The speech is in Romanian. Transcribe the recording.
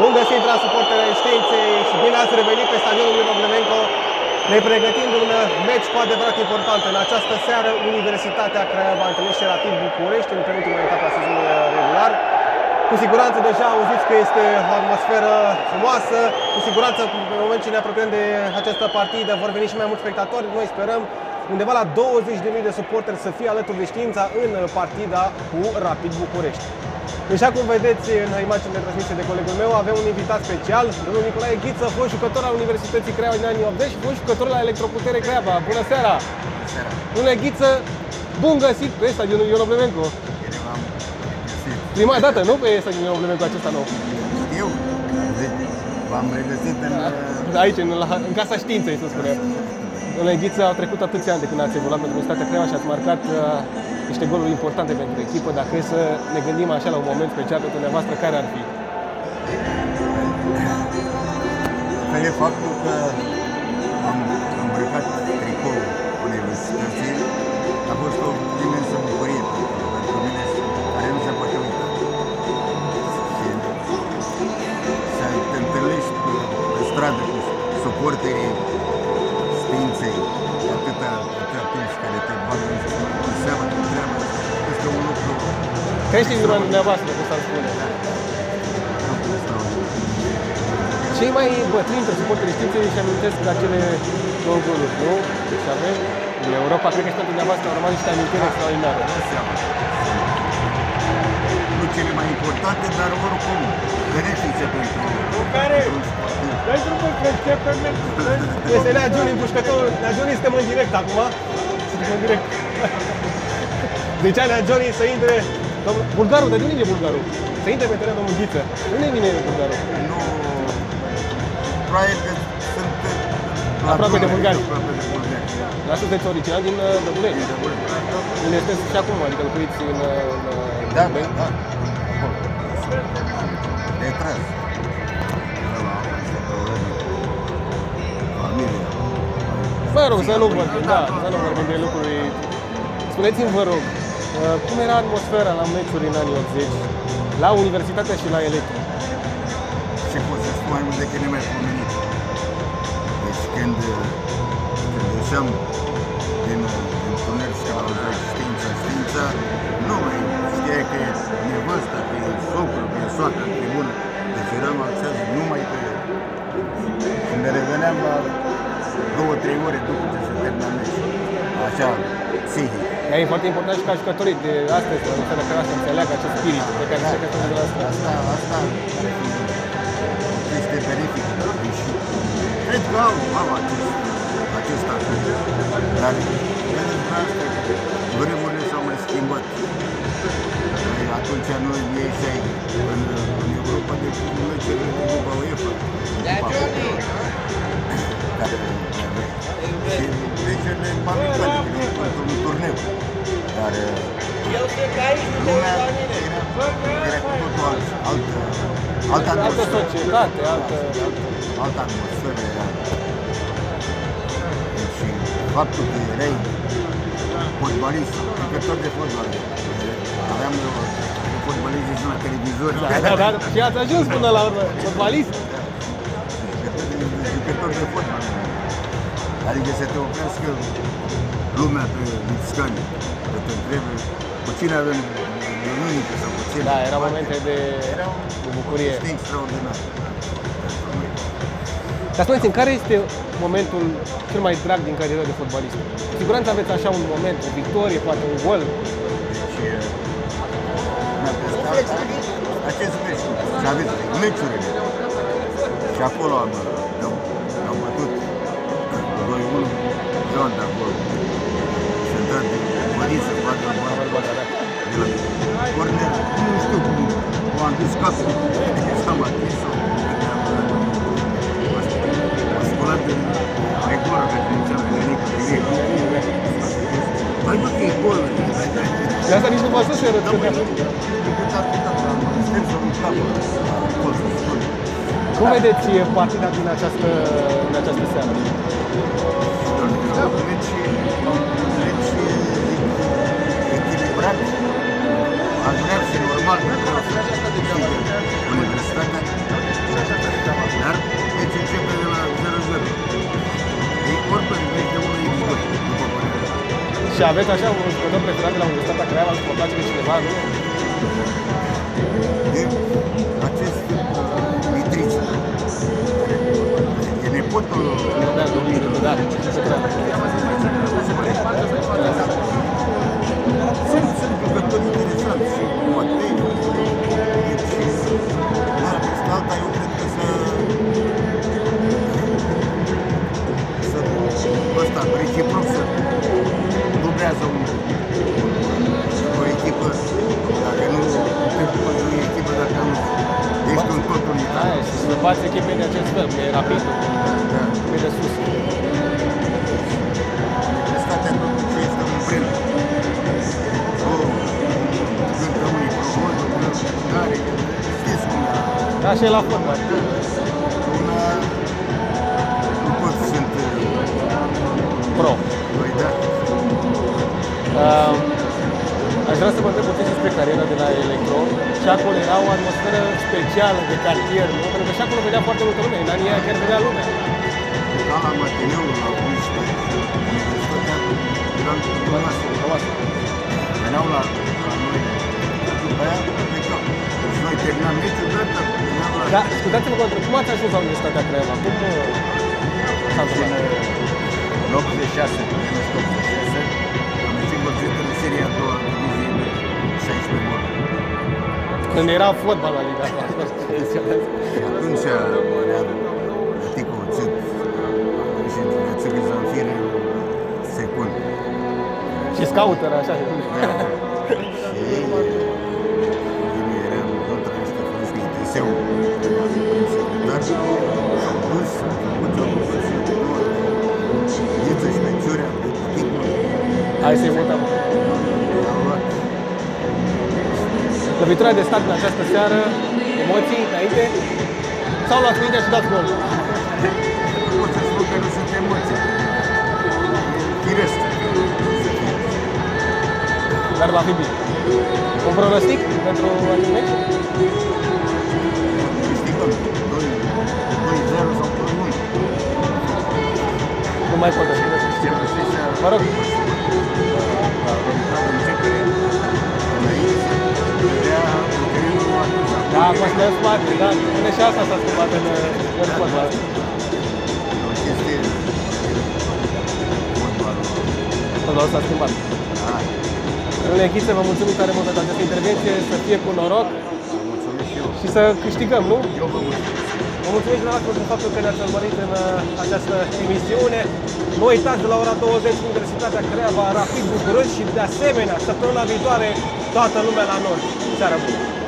Bun găsit la suportele științei și bine ați revenit pe stadionul Ioroblemenco. Ne pregătim de un meci cu adevărat important. În această seară, Universitatea Craiova întâlnește Rapid București în penultima etapă a sezonului regular. Cu siguranță deja auziți că este o atmosferă frumoasă. Cu siguranță, în moment ce ne apropiem de această partidă, vor veni și mai mulți spectatori. Noi sperăm undeva la 20.000 de suporteri să fie alături de știința în partida cu Rapid București. Așa cum vedeți în imaginile transmise de colegul meu, avem un invitat special, domnul Nicolae Ghiță, fost jucător al Universității Craiova din anii 80 și fost jucător la Electroputere Craiova. Bună seara! Bună seara! Domnule Ghiță, bun găsit pe stadionul Ion Oblemenco. Bine v-am regăsit. Prima dată, nu pe stadionul Ion Oblemenco acesta nou. Știu, v-am regăsit în... Aici, în, la, în Casa Științei, să spunem. Domnule Ghiță, au trecut atâția ani de când ați evoluat pentru Universitatea Craiova și ați marcat uh, niște goluri importante pentru echipă. Dacă e să ne gândim așa la un moment special pentru dumneavoastră, care ar fi? Că e faptul că am îmbrăcat tricoul Universității. A fost o imensă bucurie pentru, pentru mine care nu se poate uita. Și să te întâlnești pe, pe stradă cu suporterii științei atâta, atâta timp și care te bagă în seama de treabă, este un lucru Crește inima dumneavoastră, cum s-ar spune. Cei mai bătrâni dintre suporterii științei își amintesc acele două goluri, nu? Deci avem în Europa, cred că și pentru dumneavoastră au rămas niște amintiri extraordinare. Vă seama. Nu cele mai importante, dar oricum benefice pentru, care? pentru un sportiv. Pentru că crește pe Este Nea Johnny, împușcătorul. Nea Johnny, suntem în direct acum. Suntem în direct. Deci Nea Johnny să intre... Domnul, bulgarul, de unde e bulgarul? Să intre pe teren domnul Ghiță. Unde vine bulgarul? Nu... Probabil că sunt la Aproape de Dunăre, bulgari. Aproape de bulgari. La sunteți original din uh, Dăbulești. Din Dăbulești. Unde sunteți și acum, adică locuiți în, uh, în uh, Da, da, Dăbulești? da. Acolo. Retras. La niște probleme. Familia. Mă rog, să nu vorbim, da, să nu vorbim de lucruri. Spuneți-mi, vă rog, uh, cum era atmosfera la meciuri în anii 80, la Universitatea și la Electro? Ce pot să spun mai mult decât nemaipomenit. Deci când, când ieșeam ore după ce se termina meciul. Așa, psihic. Ea e foarte important și ca jucătorii de astăzi, la Universitatea Craiova, să înțeleagă acest spirit pe care se căsătorește de la asta. Asta, asta este benefic și cred că au, au acest, acest atât. Dar vedeți dumneavoastră că vremurile s-au mai schimbat. Păi Atunci noi ieșeai în, în Europa de meciurile de Cupa UEFA. Cupa care aveai. Și meciurile amicale, într-un turneu. Dar El se cai și lumea la mine. era, era cu totul alt, altă, altă Altă atmosferă. societate, altă... altă atmosferă era. Și faptul că erai fotbalist, jucător de fotbal, aveam eu fotbalist și la televizor. Da, da, da, și ați ajuns până la urmă, fotbalist. Jucător de fotbal. Adică să te oprească lumea pe Lipscani, să te întrebe cu cine avem unică sau cu cine. Da, erau momente de, Era un de bucurie. este extraordinar. Dar spuneți care este momentul cel mai drag din cariera de fotbalist? Cu siguranță aveți așa un moment, o victorie, poate un gol. Deci, mi-a pescat acest meci, și aveți meciurile. Și acolo am, am, am Ioan de acolo. Și a dat de Mării să facă bani de la corner. Nu știu cum, cum am dus capul și am atins-o. M-a sculat de de gură că ziceam că veni cu tine. Mai bă, că e gol. De asta nici nu vă să se Da, măi, răspundea. decât atât am stâns în capă. Pot să spun. Cum vedeți partida din această, din această seară? Da, un meci, un meci echilibrat, aș vrea să normal, universitatea, dar meci începe de la 0-0. Ei corp pe de unul echipă, după părerea. Și aveți așa un jucător preferat de la Universitatea Craiova, îți place pe cineva, nu? Eu E tot unitar. Aia, și să bați echipei de acest fel, că e rapid, Da. e de sus. Universitatea totuși este un brand. O, cântă unii provodul, care, știți cum era. Da, și e la fotbal. Una, nu pot să sunt Pro. doi, da. Uh, aș vrea să vă întreb puțin despre cariera de la Electro și acolo era o atmosferă specială de cartier, nu? Pentru că și acolo vedea foarte multă lume, în anii aia chiar vedea lumea. Ca la Mătineul, la 11, universitatea, eram după masă. Cam asta. Veneau la, la noi, după aia plecau. Și noi terminam meciul, gata, veneam la... Da, scuzați-mă că vă întreb, cum ați ajuns la Universitatea Craiova? Cum uh, s-a În, întâmplat? în 86, în 86, seria a doua divizie de 16 ori. Când era fotbal la Liga a doua. Și atunci Readu, Tico Țât și Țâcă Zanfir secund. Și scouter, așa. Și ei, ei eram contra ăsta, fost ITS-ul, prin secretar, s-au dus, au făcut jocul și Ghiță și Menciurea, Tico, Hai să-i mutăm. Lovitura de stat în această seară, emoții înainte? Sau luați mingea și dați gol? Nu pot să spun că nu sunt emoții. E firesc. Dar va fi bine. Un pronostic pentru acest meci? Câștigăm 2-0 sau 2-1. Nu mai pot. Mă rog. Da, acum suntem spate, da. Până și asta s-a schimbat în, în fotbal. Fotbalul s-a schimbat. Domnule Ghiță, vă mulțumim tare mult pentru această intervenție, să fie cu noroc și să câștigăm, nu? Vă mulțumim și dumneavoastră pentru faptul că ne-ați urmărit în uh, această emisiune. Nu uitați de la ora 20 Universitatea Craiova, Rapid București și de asemenea, săptămâna viitoare, toată lumea la noi. Seara bună!